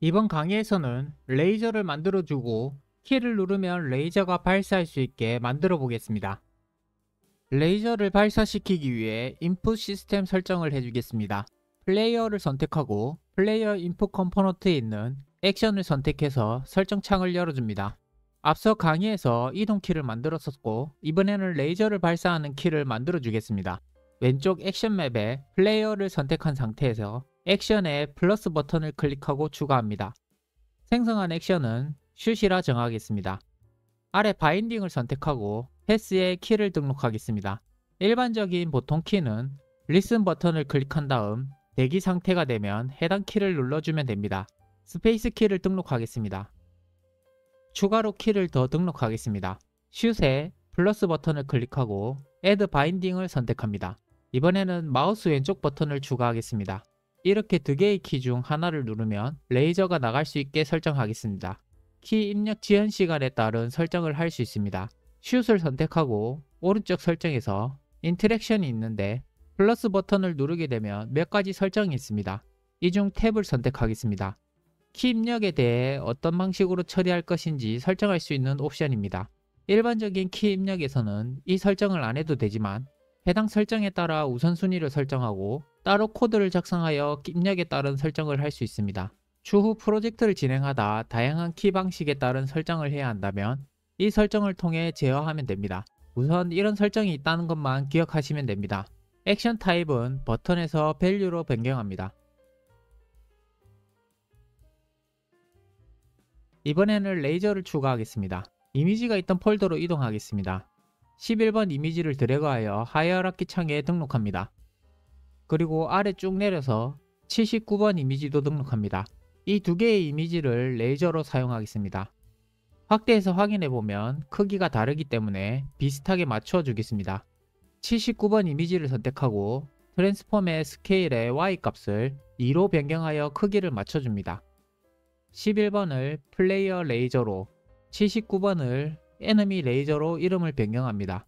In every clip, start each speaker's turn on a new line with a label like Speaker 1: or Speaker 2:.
Speaker 1: 이번 강의에서는 레이저를 만들어주고 키를 누르면 레이저가 발사할 수 있게 만들어 보겠습니다. 레이저를 발사시키기 위해 Input System 설정을 해주겠습니다. 플레이어를 선택하고 Player Input component에 있는 Action을 선택해서 설정 창을 열어줍니다. 앞서 강의에서 이동키를 만들었었고 이번에는 레이저를 발사하는 키를 만들어 주겠습니다. 왼쪽 Action Map에 플레이어를 선택한 상태에서 Action에 플러스 버튼을 클릭하고 추가합니다. 생성한 Action은 Shoot이라 정하겠습니다. 아래 Binding을 선택하고 패스에 키를 등록하겠습니다. 일반적인 보통 키는 Listen 버튼을 클릭한 다음 대기 상태가 되면 해당 키를 눌러주면 됩니다. Space 키를 등록하겠습니다. 추가로 키를 더 등록하겠습니다. 슛에 플러스 버튼을 클릭하고 Add 바인딩을 선택합니다. 이번에는 마우스 왼쪽 버튼을 추가하겠습니다. 이렇게 두 개의 키 중 하나를 누르면 레이저가 나갈 수 있게 설정하겠습니다. 키 입력 지연 시간에 따른 설정을 할 수 있습니다. Shoot을 선택하고 오른쪽 설정에서 Interaction이 있는데 플러스 버튼을 누르게 되면 몇 가지 설정이 있습니다. 이 중 Tap을 선택하겠습니다. 키 입력에 대해 어떤 방식으로 처리할 것인지 설정할 수 있는 옵션입니다. 일반적인 키 입력에서는 이 설정을 안 해도 되지만 해당 설정에 따라 우선순위를 설정하고 따로 코드를 작성하여 입력에 따른 설정을 할 수 있습니다. 추후 프로젝트를 진행하다 다양한 키 방식에 따른 설정을 해야 한다면 이 설정을 통해 제어하면 됩니다. 우선 이런 설정이 있다는 것만 기억하시면 됩니다. Action Type은 Button에서 Value로 변경합니다. 이번에는 레이저를 추가하겠습니다. 이미지가 있던 폴더로 이동하겠습니다. 11번 이미지를 드래그하여 Hierarchy 창에 등록합니다. 그리고 아래 쭉 내려서 79번 이미지도 등록합니다. 이 두 개의 이미지를 레이저로 사용하겠습니다. 확대해서 확인해 보면 크기가 다르기 때문에 비슷하게 맞춰 주겠습니다. 79번 이미지를 선택하고 Transform의 스케일의 Y 값을 2로 변경하여 크기를 맞춰줍니다. 11번을 플레이어 레이저로 79번을 Enemy 레이저로 이름을 변경합니다.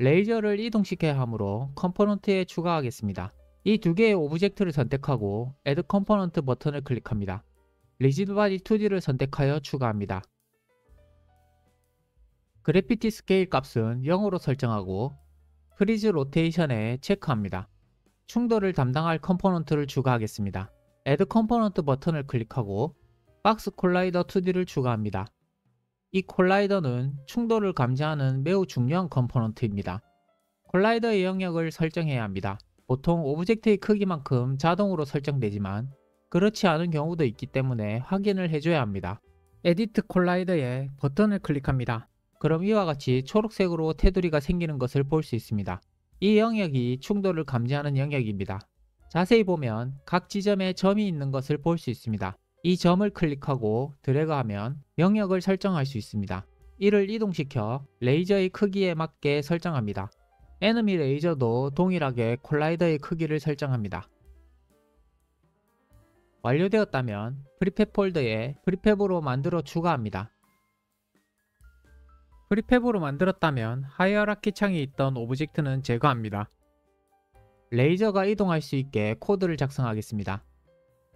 Speaker 1: 레이저를 이동시켜야 하므로 컴포넌트에 추가하겠습니다. 이 두 개의 오브젝트를 선택하고 Add Component 버튼을 클릭합니다. Rigidbody 2D를 선택하여 추가합니다. Gravity Scale 값은 0으로 설정하고 Freeze Rotation에 체크합니다. 충돌을 담당할 컴포넌트를 추가하겠습니다. Add Component 버튼을 클릭하고 Box Collider 2D를 추가합니다. 이 Collider는 충돌을 감지하는 매우 중요한 컴포넌트입니다. Collider의 영역을 설정해야 합니다. 보통 오브젝트의 크기만큼 자동으로 설정되지만 그렇지 않은 경우도 있기 때문에 확인을 해줘야 합니다. Edit Collider에 버튼을 클릭합니다. 그럼 이와 같이 초록색으로 테두리가 생기는 것을 볼 수 있습니다. 이 영역이 충돌을 감지하는 영역입니다. 자세히 보면 각 지점에 점이 있는 것을 볼 수 있습니다. 이 점을 클릭하고 드래그하면 영역을 설정할 수 있습니다. 이를 이동시켜 레이저의 크기에 맞게 설정합니다. Enemy 레이저도 동일하게 Collider의 크기를 설정합니다. 완료되었다면 Prefab 폴더에 Prefab으로 만들어 추가합니다. Prefab으로 만들었다면 Hierarchy 창에 있던 오브젝트는 제거합니다. 레이저가 이동할 수 있게 코드를 작성하겠습니다.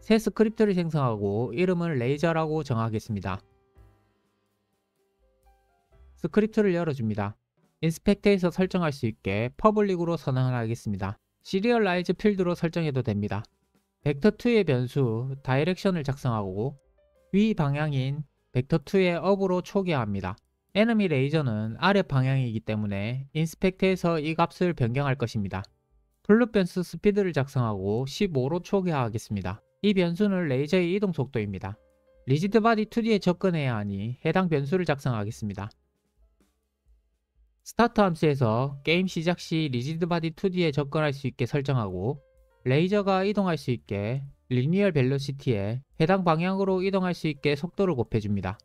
Speaker 1: 새 스크립트를 생성하고 이름을 레이저라고 정하겠습니다. 스크립트를 열어줍니다. Inspector에서 설정할 수 있게 public으로 선언하겠습니다. SerializeField로 설정해도 됩니다. Vector2의 변수 Direction을 작성하고 위 방향인 Vector2의 up으로 초기화합니다. Enemy 레이저는 아래 방향이기 때문에 Inspector에서 이 값을 변경할 것입니다. float 변수 스피드를 작성하고 15로 초기화하겠습니다. 이 변수는 레이저의 이동 속도입니다. Rigidbody 2D에 접근해야 하니 해당 변수를 작성하겠습니다. 스타트 함수에서 게임 시작 시 Rigidbody 2D에 접근할 수 있게 설정하고 레이저가 이동할 수 있게 Linear Velocity에 해당 방향으로 이동할 수 있게 속도를 곱해줍니다.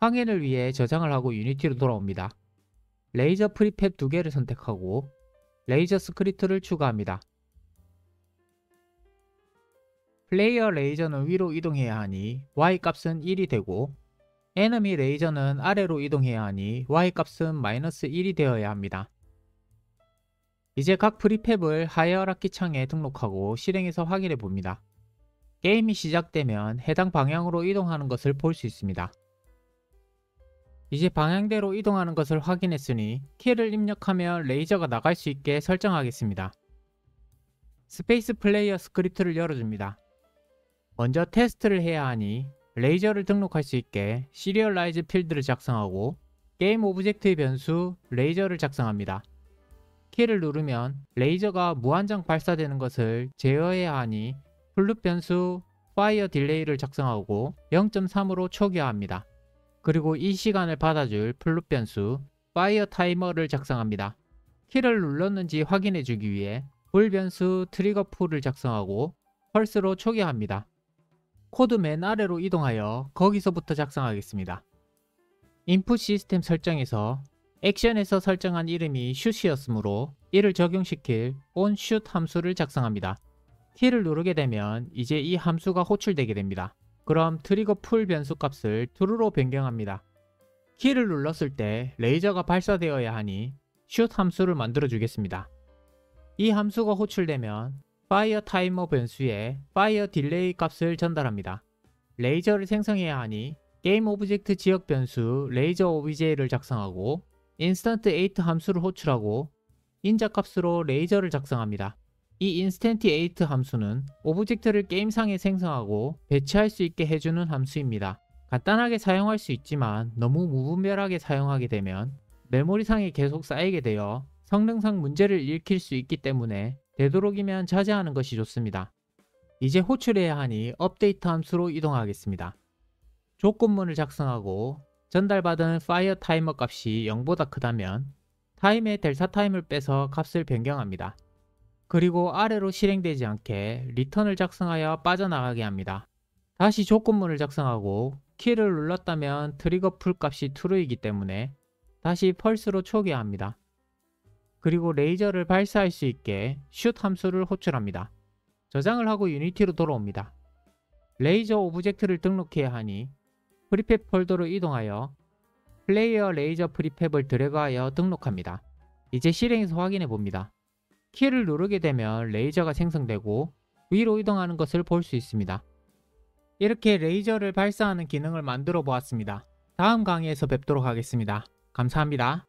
Speaker 1: 확인을 위해 저장을 하고 유니티로 돌아옵니다. 레이저 Prefab 두 개를 선택하고 레이저 스크립트를 추가합니다. 플레이어 레이저는 위로 이동해야 하니 Y 값은 1이 되고 Enemy 레이저는 아래로 이동해야 하니 Y 값은 마이너스 1이 되어야 합니다. 이제 각 Prefab을 Hierarchy 창에 등록하고 실행해서 확인해 봅니다. 게임이 시작되면 해당 방향으로 이동하는 것을 볼 수 있습니다. 이제 방향대로 이동하는 것을 확인했으니 키를 입력하면 레이저가 나갈 수 있게 설정하겠습니다. 스페이스 플레이어 스크립트를 열어줍니다. 먼저 테스트를 해야 하니 레이저를 등록할 수 있게 SerializeField를 작성하고 게임 오브젝트의 변수 레이저를 작성합니다. 키를 누르면 레이저가 무한정 발사되는 것을 제어해야 하니 float 변수 Fire Delay를 작성하고 0.3으로 초기화합니다. 그리고 이 시간을 받아줄 float 변수 Fire Timer를 작성합니다. 키를 눌렀는지 확인해 주기 위해 bool 변수 Trigger Pull을 작성하고 false로 초기화합니다. 코드 맨 아래로 이동하여 거기서부터 작성하겠습니다. Input System 설정에서 액션에서 설정한 이름이 Shoot이었으므로 이를 적용시킬 onShoot 함수를 작성합니다. 키를 누르게 되면 이제 이 함수가 호출되게 됩니다. 그럼 Trigger Pull 변수 값을 true로 변경합니다. 키를 눌렀을 때 레이저가 발사되어야 하니 shoot 함수를 만들어 주겠습니다. 이 함수가 호출되면 fire timer 변수에 fire delay 값을 전달합니다. 레이저를 생성해야 하니 게임 오브젝트 지역 변수 Laser obj를 작성하고 Instantiate 함수를 호출하고 인자 값으로 레이저를 작성합니다. 이 Instantiate 함수는 오브젝트를 게임상에 생성하고 배치할 수 있게 해주는 함수입니다. 간단하게 사용할 수 있지만 너무 무분별하게 사용하게 되면 메모리상에 계속 쌓이게 되어 성능상 문제를 일으킬 수 있기 때문에 되도록이면 자제하는 것이 좋습니다. 이제 호출해야 하니 업데이트 함수로 이동하겠습니다. 조건문을 작성하고 전달받은 fire timer 값이 0보다 크다면 Time의 Delta Time을 빼서 값을 변경합니다. 그리고 아래로 실행되지 않게 return을 작성하여 빠져나가게 합니다. 다시 조건문을 작성하고 키를 눌렀다면 Trigger Pull 값이 true이기 때문에 다시 false로 초기화합니다. 그리고 레이저를 발사할 수 있게 shoot 함수를 호출합니다. 저장을 하고 Unity로 돌아옵니다. 레이저 object를 등록해야 하니 prefab 폴더로 이동하여 플레이어 레이저 prefab을 드래그하여 등록합니다. 이제 실행해서 확인해 봅니다. 키를 누르게 되면 레이저가 생성되고 위로 이동하는 것을 볼 수 있습니다. 이렇게 레이저를 발사하는 기능을 만들어 보았습니다. 다음 강의에서 뵙도록 하겠습니다. 감사합니다.